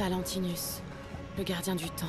Valentinus, le gardien du temps.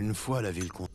Une fois la ville con...